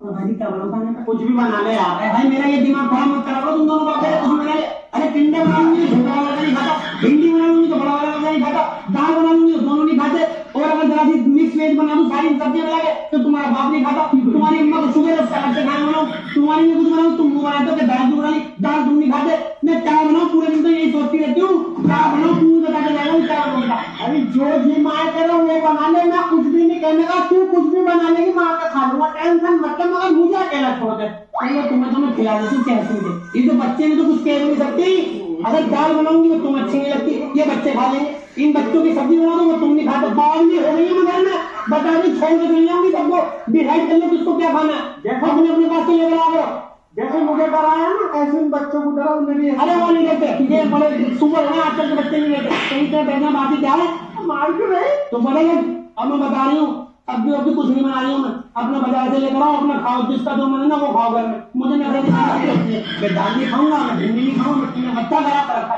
कुछ भी बना ले यार अरे भाई, मेरा ये दिमाग खराब मत करा, तुम दोनों बना ले अरे टिंडे बनाऊँगी तो छोटा वाला नहीं खाता भिंडी बनाऊँगी तो बड़ा वाला नहीं खाता दाल बनाऊँगी तो दोनों नहीं खाते और अगर जरा सी मिक्स वेज बना दूँ, सारी सब्ज़ियाँ मिला के तो तुम्हारा बाप नहीं खाता। तुम्हारी अम्मा को शुगर है से खाना बनाऊँ। तुम्हारी कुछ बनाऊँ, तुम वो बनाते हो दाल तू बनाई दाल तुम नहीं खाते। मैं क्या बनाऊँ, पूरे दिन तो यही सोचती रहती हूँ। क्या बनाऊँ, तू बता के जाएगा क्या बनाऊँगा। अरे, जो जी माँ करो वो बना ले। मैं कुछ भी नहीं कहने का तू कुछ भी बना माँ का खा लूँगा। टेंशन मतलब मगर मुझे अकेला छोड़ दे। अरे तुम्हें तुम्हें खिला देती हूँ कैसे मुझे ये तो बच्चे ने तो कुछ कह नहीं सकती। अगर दाल बनाऊँगी वो तुम अच्छी नहीं लगती। ये बच्चे खा लेंगे। इन बच्चों की सब्ज़ी बना दो वो तुम नहीं खाते बावली हो गई है मगर मैं बता दी छोड़ के चली जाऊँगी सबको। डिसाइड कर लो किसको क्या खाना है। देखो। अपने अपने पास से लेकर आ गए जैसे मुझे कराया ना ऐसे इन बच्चों को डरा मेरी अरे वो नहीं रहते ये बड़े सुपर है आजकल के बच्चे नहीं रहते। कहीं पे बैठना बाकी क्या है? मार क्यों रहे? तो बोलेंगे अब मैं बता रही हूँ अभी अभी कुछ नहीं बना रही हूँ मैं। अपने बाज़ार से लेकर आओ, अपना खाओ, जिसका जो मन है ना वो खाओ घर में। मुझे नज़र नहीं मैं दाल नहीं खाऊँगा, मैं भिंडी नहीं खाऊँगा मैं बच्चा खराब कर रखा